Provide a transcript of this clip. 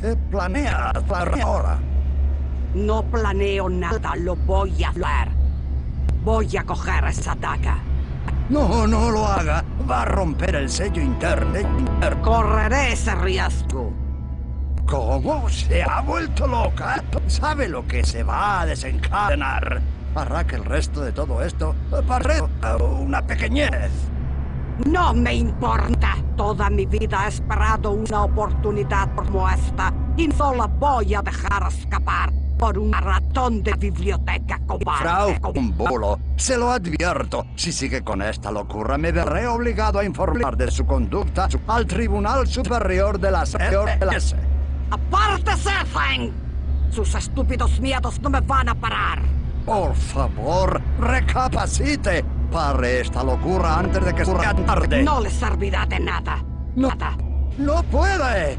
¿Qué planeas para ahora? No planeo nada, lo voy a hacer. Voy a coger esa daga. No, no lo haga. Va a romper el sello interno. Correré ese riesgo. ¿Cómo? ¿Se ha vuelto loca? ¿Sabe lo que se va a desencadenar? Hará que el resto de todo esto parezca una pequeñez. No me importa. Toda mi vida he esperado una oportunidad como esta y no la voy a dejar escapar por un ratón de biblioteca cobarde. Frau Kumbolo, se lo advierto. Si sigue con esta locura, me veré obligado a informar de su conducta al Tribunal Superior de las S. ¡Apártese, Feng! Sus estúpidos miedos no me van a parar. Por favor, recapacite. Pare esta locura antes de que sea tarde. No le servirá de nada. Nada. ¡No puede!